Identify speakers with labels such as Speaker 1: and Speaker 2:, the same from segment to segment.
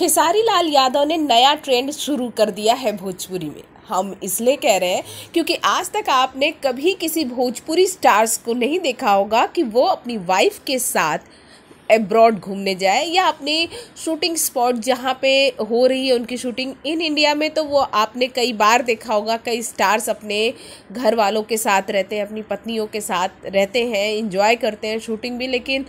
Speaker 1: खेसारी लाल यादव ने नया ट्रेंड शुरू कर दिया है भोजपुरी में। हम इसलिए कह रहे हैं क्योंकि आज तक आपने कभी किसी भोजपुरी स्टार्स को नहीं देखा होगा कि वो अपनी वाइफ के साथ एब्रॉड घूमने जाए या अपनी शूटिंग स्पॉट जहाँ पे हो रही है उनकी शूटिंग इन इंडिया में तो वो आपने कई बार देखा होगा, कई स्टार्स अपने घर वालों के साथ रहते हैं, अपनी पत्नियों के साथ रहते हैं इंजॉय करते हैं शूटिंग भी, लेकिन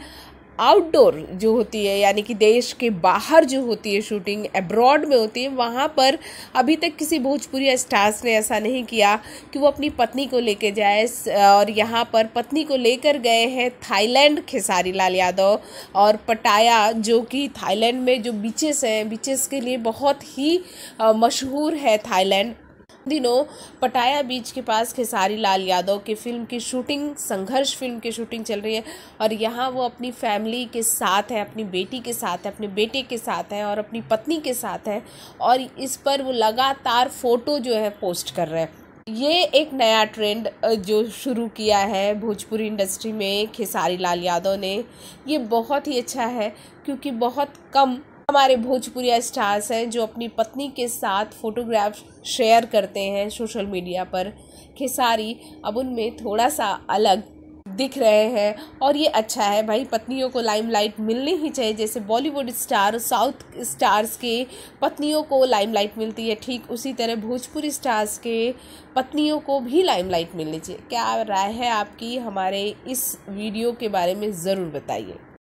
Speaker 1: आउटडोर जो होती है, यानी कि देश के बाहर जो होती है शूटिंग एब्रॉड में होती है, वहाँ पर अभी तक किसी भोजपुरी स्टार्स ने ऐसा नहीं किया कि वो अपनी पत्नी को लेके जाए और यहाँ पर पत्नी को लेकर गए हैं थाईलैंड खेसारी लाल यादव और पटाया, जो कि थाईलैंड में जो बीचेस हैं बीचेस के लिए बहुत ही मशहूर है थाईलैंड। दिनों पटाया बीच के पास खेसारी लाल यादव की फ़िल्म की शूटिंग, संघर्ष फ़िल्म की शूटिंग चल रही है और यहाँ वो अपनी फैमिली के साथ है, अपनी बेटी के साथ है, अपने बेटे के साथ है और अपनी पत्नी के साथ है और इस पर वो लगातार फ़ोटो जो है पोस्ट कर रहे हैं। ये एक नया ट्रेंड जो शुरू किया है भोजपुरी इंडस्ट्री में खेसारी लाल यादव ने। ये बहुत ही अच्छा है क्योंकि बहुत कम हमारे भोजपुरिया स्टार्स हैं जो अपनी पत्नी के साथ फोटोग्राफ शेयर करते हैं सोशल मीडिया पर। खेसारी अब उनमें थोड़ा सा अलग दिख रहे हैं और ये अच्छा है भाई, पत्नियों को लाइमलाइट मिलनी ही चाहिए। जैसे बॉलीवुड स्टार, साउथ स्टार्स के पत्नियों को लाइमलाइट मिलती है, ठीक उसी तरह भोजपुरी स्टार्स के पत्नियों को भी लाइमलाइट मिलनी चाहिए। क्या राय है आपकी? हमारे इस वीडियो के बारे में ज़रूर बताइए।